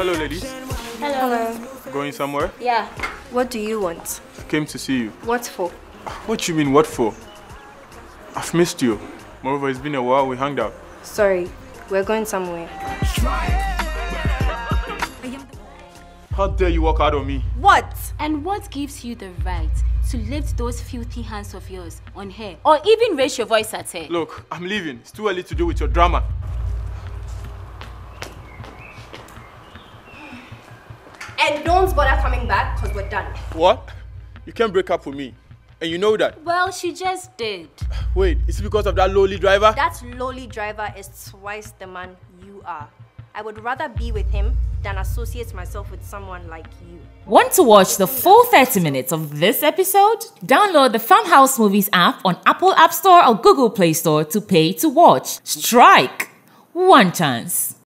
Hello, ladies. Hello. Going somewhere? Yeah. What do you want? Came to see you. What for? What you mean, what for? I've missed you. Moreover, it's been a while we hung out. Sorry, we're going somewhere. How dare you walk out on me? What? And what gives you the right to lift those filthy hands of yours on her or even raise your voice at her? Look, I'm leaving. It's too early to do with your drama. And don't bother coming back because we're done. What? You can't break up with me. And you know that. Well, she just did. Wait, is it because of that lowly driver? That lowly driver is twice the man you are. I would rather be with him than associate myself with someone like you. Want to watch the full 30 minutes of this episode? Download the Farmhouse Movies app on Apple App Store or Google Play Store to pay to watch. Stryke! One chance.